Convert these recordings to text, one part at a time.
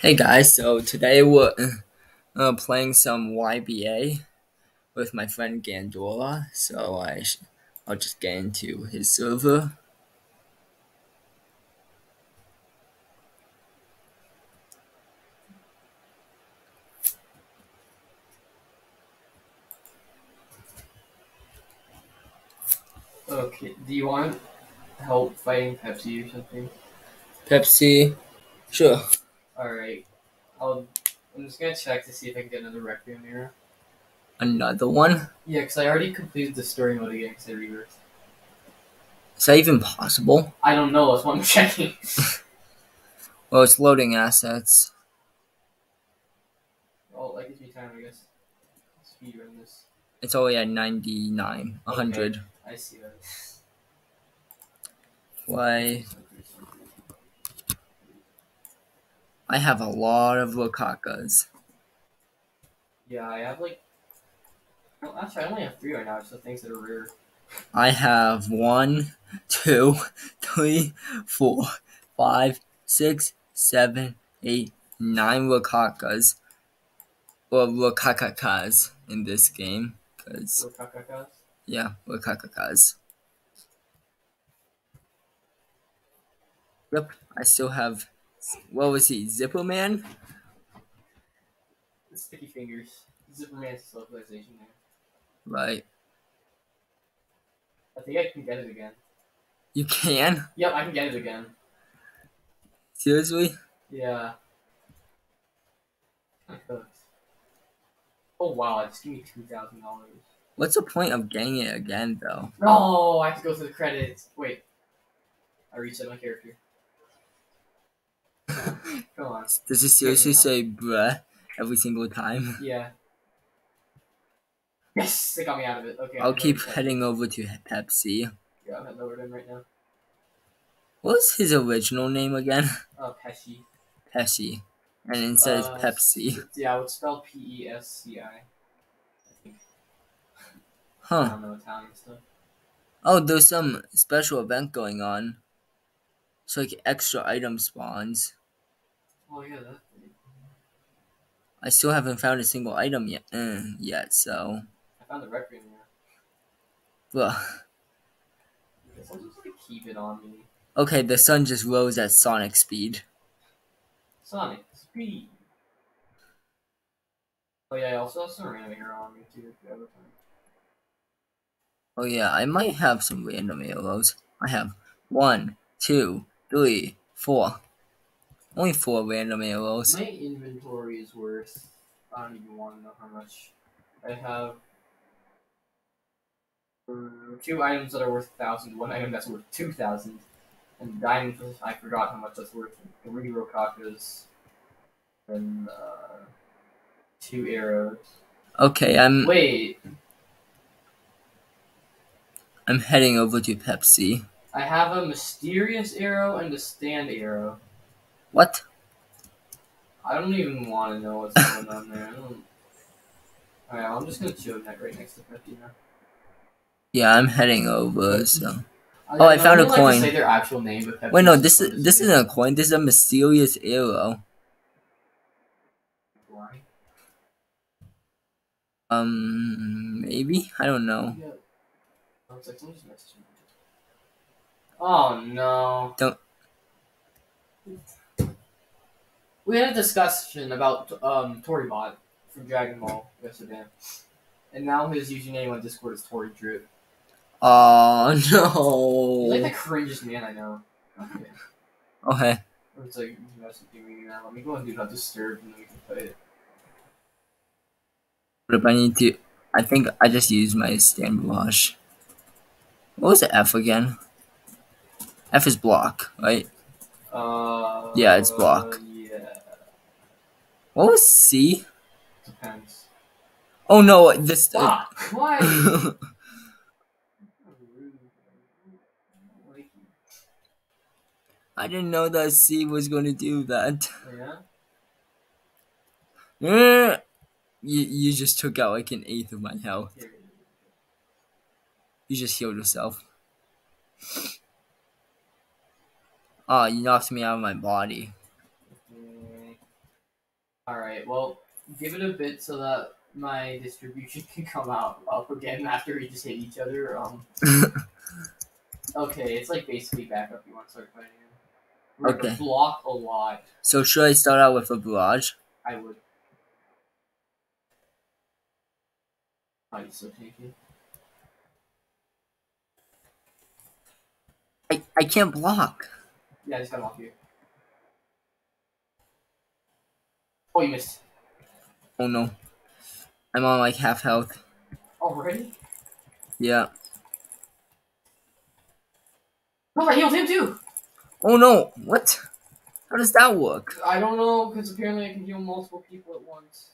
Hey guys, so today we're uh, playing some YBA with my friend Gandola. So I sh- I'll just get into his server. Okay, do you want help fighting Pepsi or something? Pepsi, sure. Alright. I'll I'm just gonna check to see if I can get another Requiem arrow. Another one? Yeah, because I already completed the story mode again because I rebirthed. Is that even possible? I don't know, that's what I'm checking. Well, it's loading assets. well, that gives me time, I guess. Speedrun this. It's only at 99, 100. I see that. Why? I have a lot of Lukakas. Yeah, I have like. Well, actually, I only have three right now, so things that are rare. I have one, two, three, four, five, six, seven, eight, nine Lukakas. Or Lukakakas in this game. Cause, yeah, Lukakakas. Yep, I still have. What was he? Zipper Man? Sticky fingers. Zipperman's localization there. Right. I think I can get it again. You can? Yep, I can get it again. Seriously? Yeah. Oh wow, just give me two thousand dollars. What's the point of getting it again, though? No, I have to go through the credits. Wait. I reset my character. Come on. Does it seriously say bruh every single time? Yeah. Yes, they got me out of it. Okay. I'll keep heading over to Pepsi. Yeah, I'm at lower end right now. What's his original name again? Uh, Pesci. Pepsi. And instead Uh, Pepsi. Yeah, it's spelled P E S C I. I think. Huh. I don't know Italian stuff. Oh, there's some special event going on. It's like extra item spawns. Oh yeah. I still haven't found a single item yet, uh, yet so. I found the requiem here. Well, Guess I'll just like keep it on me. okay, the sun just rose at sonic speed. Sonic speed. Oh yeah, I also have some random arrow on me too. If you have time. Oh yeah, I might have some random arrows. I have one, two, three, four. Only four random arrows. My inventory is worth. I don't even want to know how much. I have uh, two items that are worth thousand. One item that's worth two thousand, and diamonds. I forgot how much that's worth. Three rokakas, and uh, two arrows. Okay, I'm Wait, I'm heading over to Pepsi. I have a mysterious arrow and a stand arrow. What? I don't even want to know what's going on there. I don't. Alright, I'm just gonna chill net right next to Peppy now. Yeah, I'm heading over. So I, Oh, I know found a like coin. say their actual name, but Peppy wait, no, this is this isn't a coin. This is a mysterious arrow. Why? Um, maybe I don't know. Yeah. Like, someone just messaged me. Oh no. Don't- We had a discussion about um Torybot from Dragon Ball yesterday. And now his username on Discord is Tory Drip. Oh He's like the no. cringest man I know. Okay. Okay. It's like he's messaging me now. Let me go and do not disturb and then we can play it. What if I need to? I think I just used my stand wash. What was the F again? F is block, right? Uh Yeah, it's block. What was C? Depends. Oh no, this. Fuck! Why? I didn't know that C was going to do that. yeah? Eh. You, you just took out like an eighth of my health. You just healed yourself. Ah, you knocked me out of my body. Alright, well, give it a bit so that my distribution can come out up again after we just hit each other. Um, okay, it's like basically back backup. You want to start fighting him. We're gonna Okay. Block a lot. so should I start out with a barrage? I would. So tanky. I, I can't block. Yeah, I just got off you. Oh, you missed. Oh no. I'm on like half health. Oh, Already? Yeah. No, I healed him too! Oh no. What? How does that work? I don't know, because apparently I can heal multiple people at once.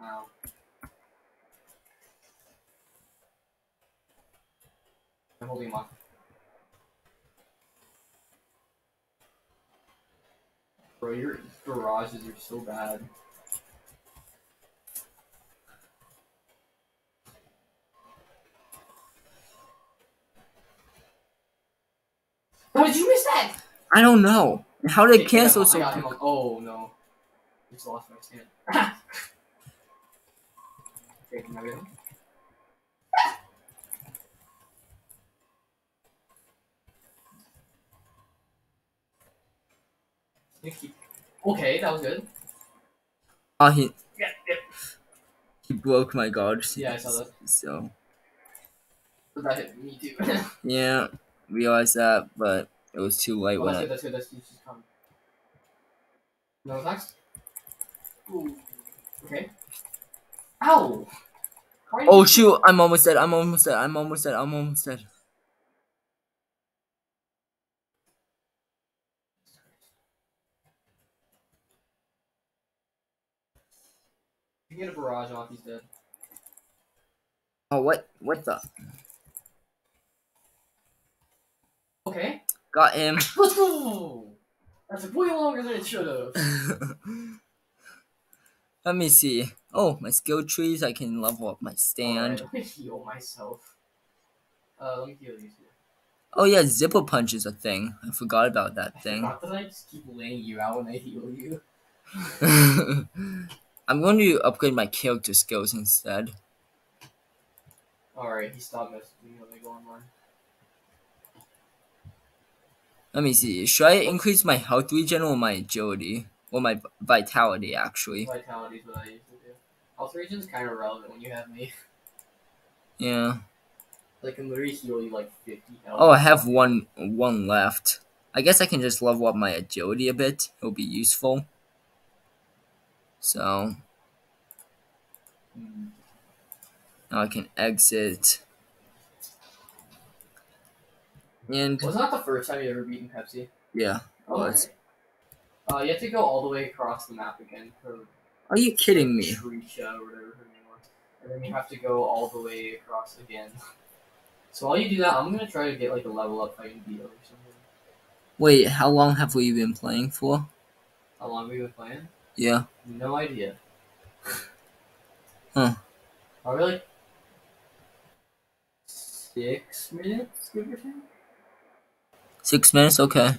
Wow. I'm holding him off. Bro, your barrages are so bad. How did you miss that? I don't know. How did it cancel I so quick? on- Oh no. Just lost my stand. okay, can I get him? Okay, that was good. Oh, he Yeah, yeah. he broke my guard. Yeah, I saw that. So But that hit me too. yeah, realized that, but it was too late oh, when that's I. good, that's good, that's good. Just come. No attacks? Ooh. Okay. Ow! Why Oh shoot! I'm almost dead. I'm almost dead. I'm almost dead. I'm almost dead. Can get a barrage off, he's dead. Oh what? What the? Okay. Got him. Let's go! That's way longer than it should have. Let me see. Oh, my skill trees. I can level up my stand. Let me heal myself. Uh, let me heal too. Oh yeah, zipper punch is a thing. I forgot about that thing. Not that I just keep laying you out when I heal you. I'm going to upgrade my character skills instead. Alright, he stopped messaging me when I go online. Let me see. Should I increase my health regen or my agility? Or my vitality, actually? Vitality is what I usually do. Health regen's kind of relevant when you have me. Yeah. Like, I can literally heal you like 50 health. Oh, I have one one left. I guess I can just level up my agility a bit. It'll be useful. So now I can exit. And Was that the first time you ever beaten Pepsi? yeah, Oh, was. Uh, you have to go all the way across the map again for Are you kidding me? Trisha or whatever her name was. And then you have to go all the way across again. So while you do that, I'm gonna try to get like a level up fighting Dio or something. Wait, how long have we been playing for? How long have we been playing? Yeah. No idea. Huh. Are we like six minutes, give or take? Six minutes? Okay.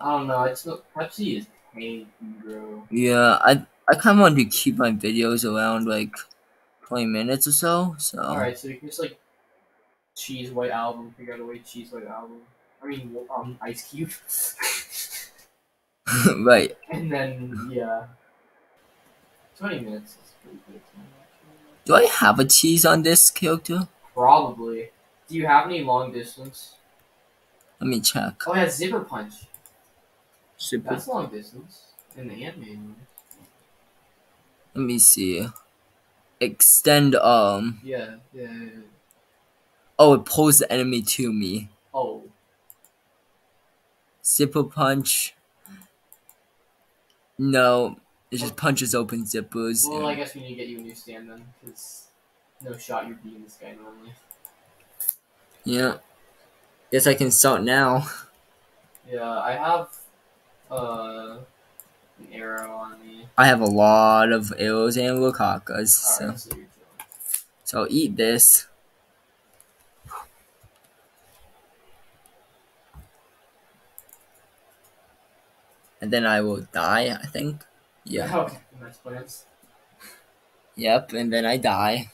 I don't know. It's Pepsi is tanky, bro. Yeah, I I kind of want to keep my videos around like 20 minutes or so. So All right, so you can just like cheese white album. Figure out a way cheese white album. I mean, um, Ice Cube. right. and then yeah, twenty minutes is pretty good. time, actually. Do I have a cheese on this character? Probably. Do you have any long distance? Let me check. Oh yeah, zipper punch. Super. That's long distance in the anime. Let me see. Extend um. Yeah, yeah, yeah. yeah. Oh, it pulls the enemy to me. Oh, Zipper punch. No, it just punches open zippers. well, I guess we need to get you a new stand then, because no shot you're beating this guy normally. yeah. Guess I can start now. Yeah, I have uh an arrow on me. I have a lot of arrows and Lukakas, so so so eat this. And then I will die. I think. Yeah. Okay, nice plans. Yep, and then I die.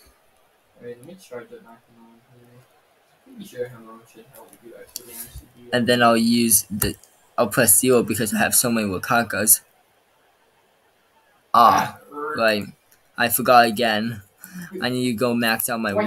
Alright, let me charge that Pokemon here. Pretty sure Hello should help you and then I'll use the I'll press zero because I have so many Wakakas. Ah, right. I forgot again. I need to go max out my Why